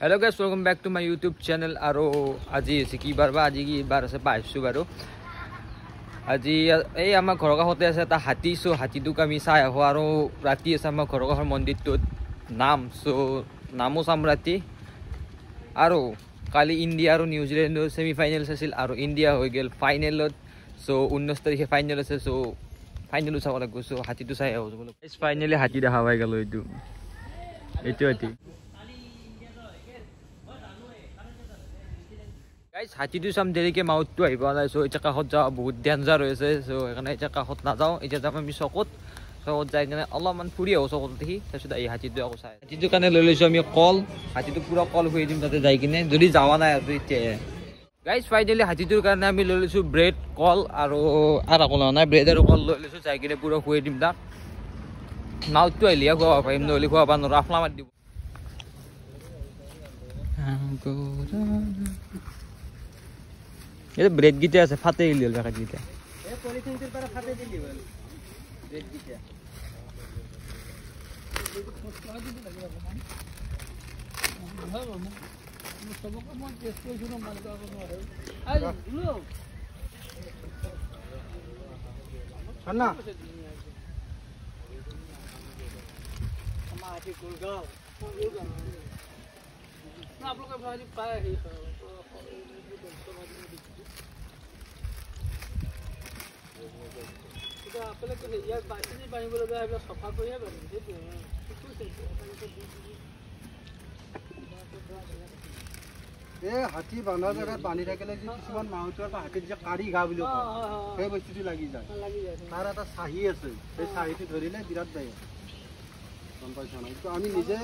Hello' guys welcome back to my YouTube channel আৰু আজি হৈছে কি বাৰ বা আজি কি বাৰ আছে পাইছোঁ বাৰু আজি এই আমাৰ ঘৰৰ কাষতে আছে এটা হাতী চ' হাতীটোক আমি চাই আহোঁ আৰু ৰাতি আছে আমাৰ ঘৰৰ কাষৰ মন্দিৰটোত নাম চ' নামো চাম ৰাতি আৰু কালি ইণ্ডিয়া আৰু নিউজিলেণ্ডৰ ছেমি ফাইনেলছ আছিল আৰু ইণ্ডিয়া হৈ গ'ল ফাইনেলত চ' ঊনৈছ তাৰিখে ফাইনেল আছে চ' ফাইনেলো চাব লাগিব চ' হাতীটো চাই আহোঁ ফাইনেলি হাতী দেখা পাই গ'লোঁ এইটো এইটো হাতী গাইজ হাতীটো চাম দেৰিকৈ মাউথটো আহি পোৱা নাই চ' এতিয়া কাষত যাওঁ বহুত ডেঞ্জাৰ হৈ আছে চ' সেইকাৰণে এতিয়া কাষত নাযাওঁ এতিয়া যাম আমি চকত চকত যাই কিনে অলপমান ফুৰি আহোঁ চকত দেখি তাৰপিছত এই হাতীটো আকৌ চাই। হাতীটোৰ কাৰণে লৈ লৈছোঁ আমি কল হাতীটো পূৰা কল খুৱাই দিম তাতে যাই কিনে যদি যোৱা নাই আৰু এতিয়াহে গাইজ ফাইনেলি হাতীটোৰ কাৰণে আমি লৈ লৈছোঁ ব্ৰেড কল আৰু আৰু একো লোৱা নাই ব্ৰেড আৰু কল লৈ লৈছোঁ যাই কিনে পূৰা খুৱাই দিম তাক। মাউথটো আহিলেহে খুৱাব পাৰিম নহ'লে খুৱাব নোৱাৰোঁ আফলা মাৰি দিব। এই ব্ৰেড গীতা আছে ফাটে গেলি হ'ল পেকেট গীতা না এই হাতী বান্ধা জেগাত বান্ধি থাকিলে যে কিছুমান পৰা হাতীত যে কাঢ়ি ঘা বুলি কয় সেই বস্তুটো লাগি যায়। তাৰ এটা চাহী আছে সেই চাহীটো ধৰিলে বিৰাট যায় গম পাইছ নাই? এইটো আমি নিজে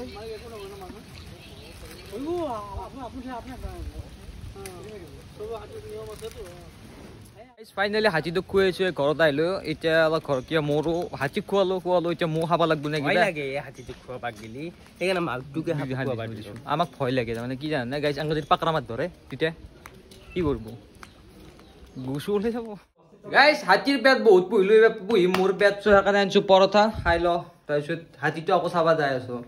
ফাইনেলি হাতীটোক খুৱাইছোঁ ঘৰত আহিলোঁ। এতিয়া অলপ ঘৰ কিয় মোৰো হাতীক খুৱালোঁ খুৱালোঁ এতিয়া মোৰ খাব লাগব নে কিবা? লাগে হাতীটোক গেলি সেইকাৰণে আমাক ভয় লাগে তাৰমানে কি জানে গাইজ আঙুলি যদি পাকৰা মাত ধৰে তেতিয়া কি কৰিব? গুচু ওলাই যাব। গাইজ হাতীৰ পেট বহুত পুহিলোঁ পুহি মোৰ পেট চো সেইকাৰণে আনিছোঁ পৰঠা খাই ল। তাৰপিছত হাতীটো আকৌ চাব যাই আছোঁ।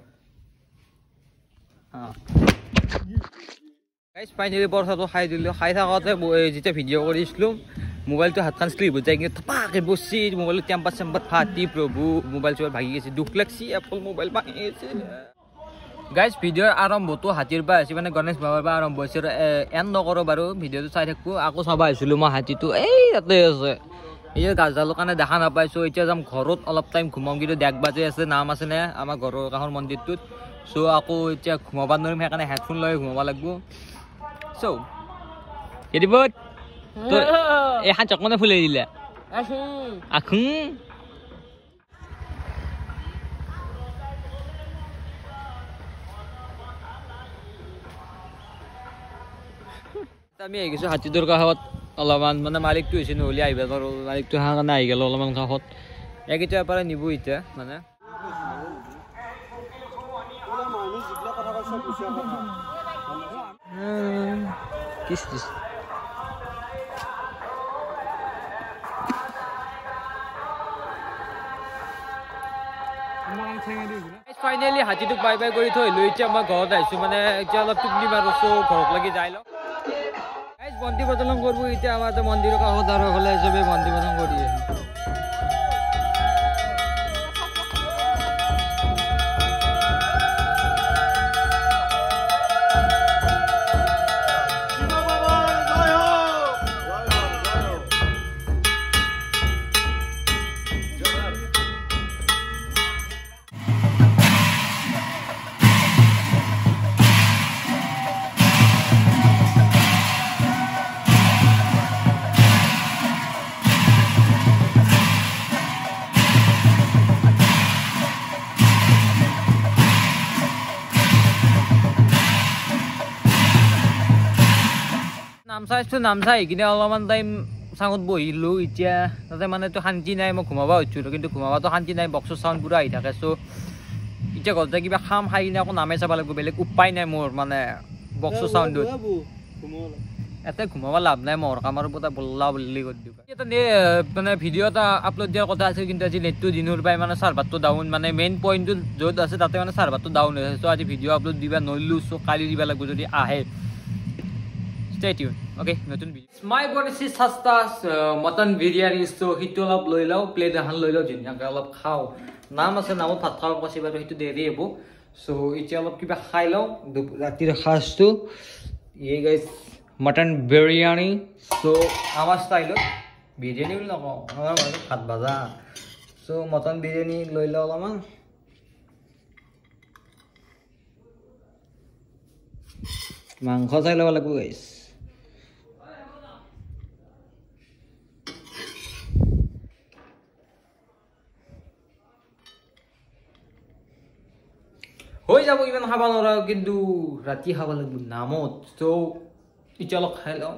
গাইজ ফাইনেলি পৰঠাটো খাই দিলোঁ। খাই থাকোঁতে যেতিয়া ভিডিঅ' কৰিছিলোঁ মোবাইলটো হাতখন স্লিপ হৈ যায় কিন্তু থপাকে বচি মোবাইলত টেম্পাৰ চেম্পাৰ ফাটি প্ৰভু মোবাইল চোবাইল ভাগি গৈছে। দুখ লাগছি এপল মোবাইল ভাঙি গৈছে। গাইজ ভিডিঅ'ৰ আৰম্ভটো হাতীৰ পৰা হৈছে মানে গণেশ বাবাৰ পৰা আৰম্ভ হৈছে। এন নকৰোঁ বাৰু ভিডিঅ'টো চাই থাকোঁ। আকৌ চাব আহিছিলোঁ মই হাতীটো। এই তাতে আছে। এই গাছডালৰ কাৰণে দেখা নাপাইছোঁ এতিয়া যাম ঘৰত। অলপ টাইম ঘুমাম কিন্তু ডেক বাজি আছে নাম আছে নে? আমাৰ ঘৰৰ কাষৰ মন্দিৰটোত। চ' আকৌ এতিয়া ঘুমাব নোৱাৰিম সেইকাৰণে হেডফোন লৈ ঘুমাব লাগিব। চ' কেতিয়াবা তই এই হাত চকমানে ফুলাই দিলে আখোঁ আমি আহি গৈছোঁ হাতীটোৰ কাষত অলপমান মানে মালিকটো হৈছে নহ'লে আহিব পাৰোঁ মালিকটো অহাৰ কাৰণে আহি গ'লোঁ অলপমান কাষত এইকেইটাৰ পৰা নিব এতিয়া মানে যিবিলাক কথা কৈছে বুজিয়া কথা কিছ কিছ ফাইনেলি হাতীটোক বাই বাই কৰি থৈ আহিলোঁ এতিয়া মই ঘৰত আহিছোঁ। মানে এতিয়া অলপ টোপনি মাৰিছোঁ ঘৰত লাগি যাই লওঁ গাইজ বন্তি প্ৰজ্বলন কৰিব এতিয়া আমাৰ তো মন্দিৰৰ কাষত আৰু হ'লে চবেই বন্তি প্ৰজ্বলন কৰি আছে। নামচা আছিলোঁ নামচা আহি কিনে অলপমান টাইম চাঙত বহিলোঁ এতিয়া। তাতে মানে তো শান্তি নাই মই ঘুমাব হৈছিলোঁ কিন্তু ঘুমাবতো শান্তি নাই বক্সৰ চাউণ্ড পূৰা আহি থাকে। চ' এতিয়া ঘৰতে কিবা খাম খাই কিনে আকৌ নামে চাব লাগিব। বেলেগ উপায় নাই মোৰ মানে বক্সৰ চাউণ্ডত ইয়াতে ঘুমাব লাভ নাই মহৰ কামৰ ওপৰত বল্লা বল্লি কৰি দিওঁ। এটা মানে ভিডিঅ' এটা আপলোড দিয়াৰ কথা আছিল কিন্তু আজি নেটটো দিনৰ পৰাই মানে চাৰ্ভাৰটো ডাউন মানে মেইন পইণ্টটো য'ত আছে তাতে মানে চাৰ্ভাৰটো ডাউন হৈ আছে। চ' আজি ভিডিঅ' আপলোড দিবা নোৱাৰিলোঁ চ' কালি দিব লাগিব যদি আহে। মটন বিৰিয়ানী চ' সেইটো অলপ লৈ লওঁ প্লেট এখন লৈ লওঁ ধুনীয়াকৈ অলপ খাওঁ নাম আছে নামত ভাত খাব কৈছে বাৰু সেইটো দেৰি হ'ব চ' এতিয়া অলপ কিবা খাই লওঁ ৰাতিৰ সাজটো গাইছ মটন বিৰিয়ানী চ' আমাৰ ষ্টাইলত বিৰিয়ানী বুলি মানে ভাত ভাজা চ' মটন বিৰিয়ানী লৈ লওঁ অলপমান মাংস চাই ল'ব লাগিব গাইছ হৈ যাব ইমান খাব নোৱাৰা কিন্তু ৰাতি খাব লাগিব নামত চ' এতিয়া অলপ খাই লওঁ